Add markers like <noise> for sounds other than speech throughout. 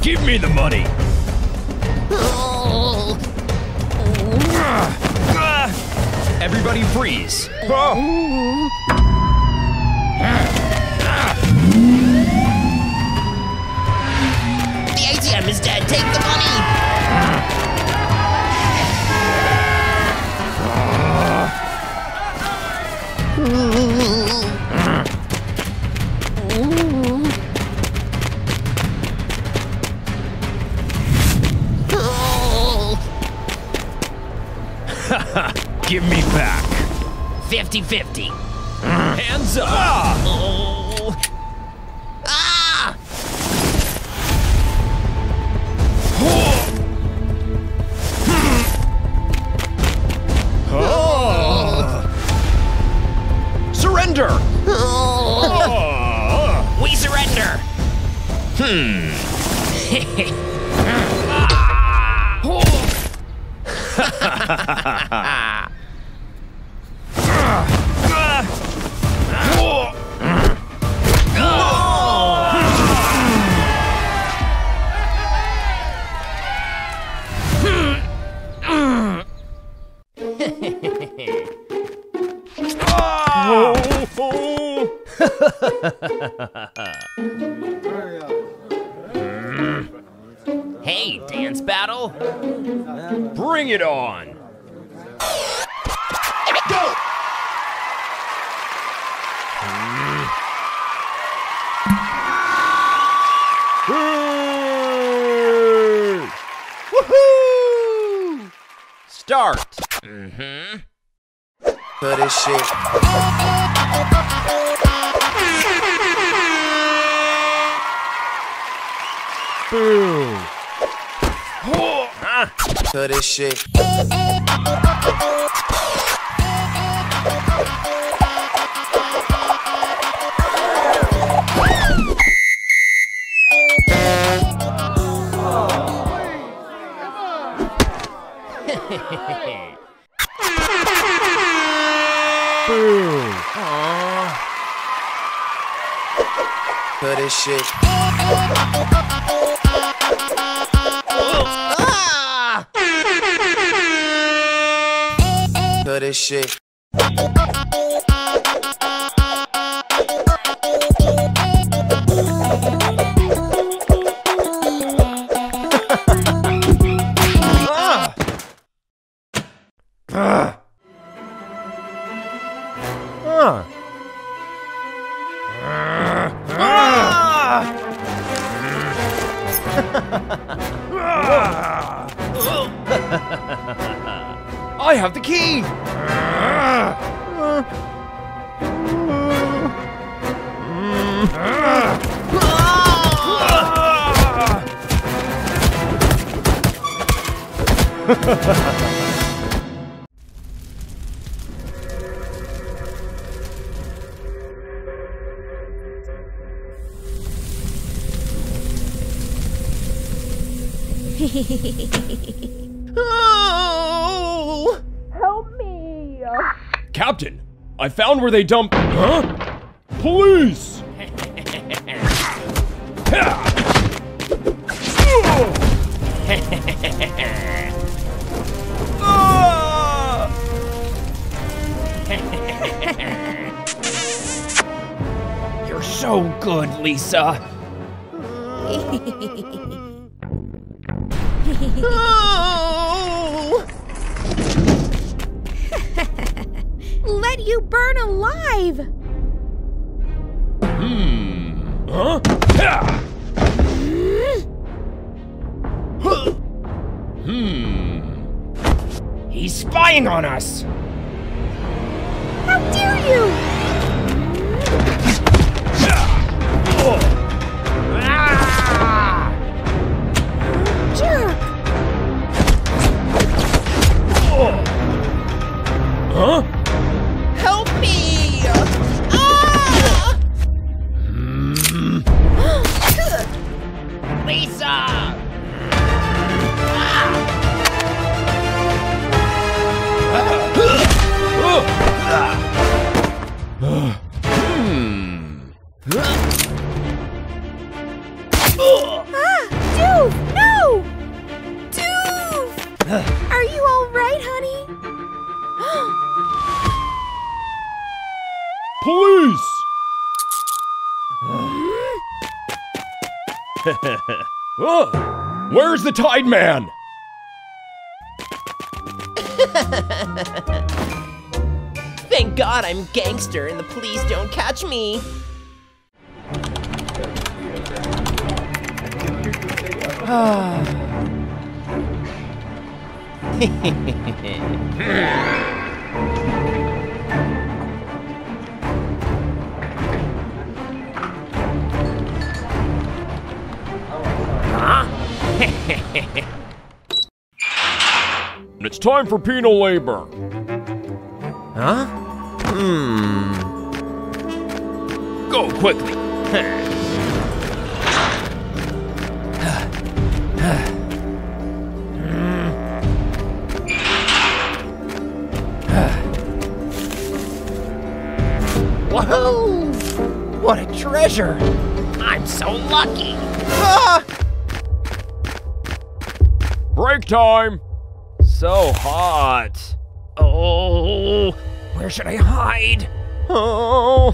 Give me the money. Oh. Everybody freeze. The ATM is dead. Take the money. 50-50. Hands up. Oh. Hey, dance battle. Bring it on. Woohoo! Start. Mm-hmm. For this shit. For this shit. Boo. For this shit. For this shit. I <laughs> have ah! <laughs> Captain, I found where they dump. Huh? Police! You're so good, Lisa. <laughs> Let you burn alive! Hmm. Huh? Yeah. Hmm. He's spying on us. How dare you! <laughs> oh, where's the Tide Man? Thank God I'm gangster and the police don't catch me. <sighs> <laughs> It's time for penal labor. Huh? Hmm. Go quickly. Whoa! What a treasure! I'm so lucky! Ah! Break time. So hot. Oh, where should I hide? Oh.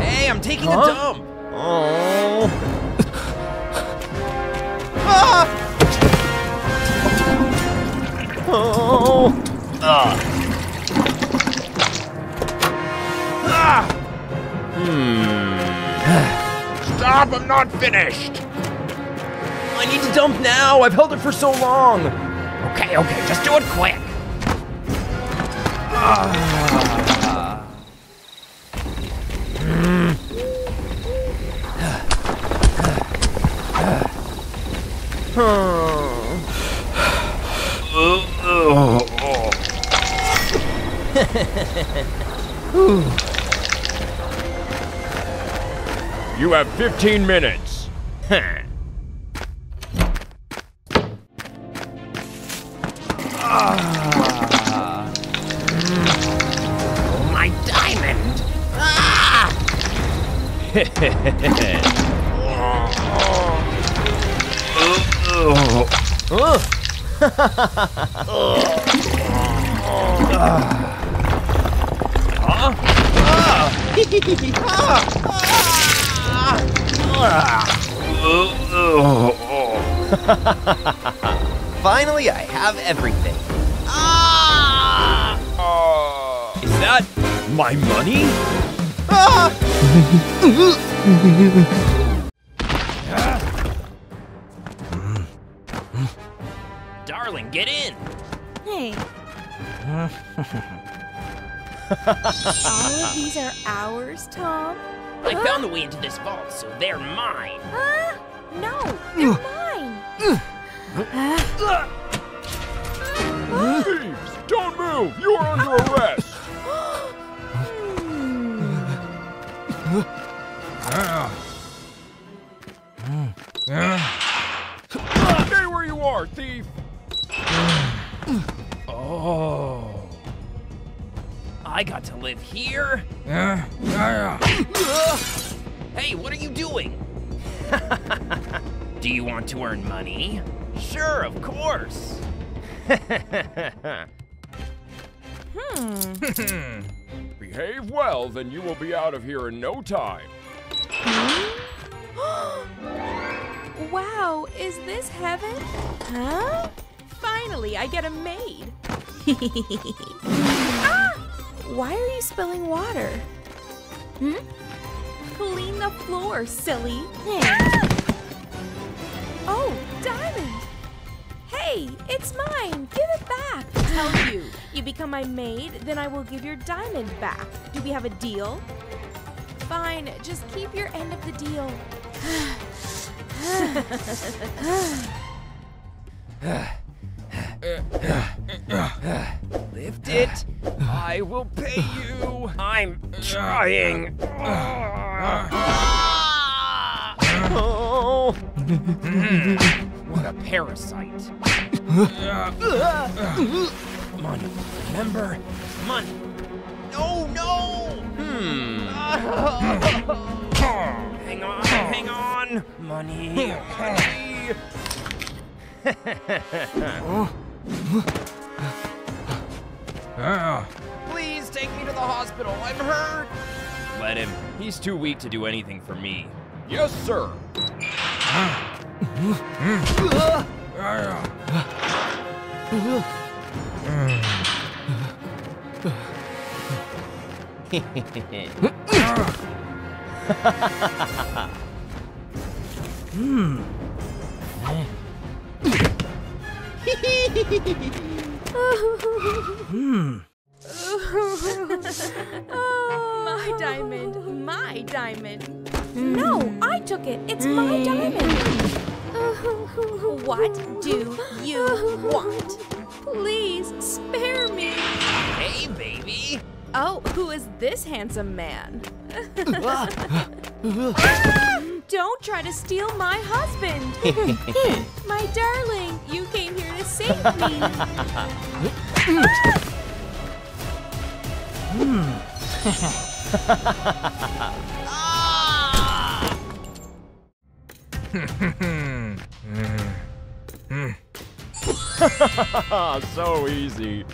Hey, I'm taking a dump. Oh. ah! Not finished. I need to dump now. I've held it for so long. Okay, okay, just do it quick. You have 15 minutes. My diamond. Ah! <laughs> ah! ah! ah! <laughs> Finally, I have everything. Ah! Is that my money? <laughs> Darling, get in. Hey. <laughs> All of these are ours, Tom? I Huh? found the way into this vault, so they're mine. Huh? No, they're mine. Thieves! Don't move! You are under arrest! Stay where you are, thief! Oh. I got to live here? <laughs> Hey, what are you doing? <laughs> Do you want to earn money? Sure, of course. Hmm. <laughs> Behave well, then you will be out of here in no time. <gasps> Wow, is this heaven? Huh? Finally, I get a maid. Ah! Why are you spilling water? Hmm? Clean the floor, silly. Ah! Oh, diamond! Hey, it's mine! Give it back! Tell you. You become my maid, then I will give your diamond back. Do we have a deal? Fine, just keep your end of the deal. Lift it. I will pay you. I'm trying. Oh. <laughs> what a parasite. Money. Remember? Money. No, no. Hmm. hang on, hang on. Money. Money. <laughs> <laughs> Please take me to the hospital. I'm hurt. Let him. He's too weak to do anything for me. Yes, sir. <laughs> Hmm. My diamond, my diamond. No, I took it. It's my diamond. What do you want? Please spare me. Hey, baby. Oh, who is this handsome man? <laughs> Ah. <laughs> Don't try to steal my husband. <laughs> <laughs> my darling, you came here to save me. Hmm. <laughs> Hmm. so easy.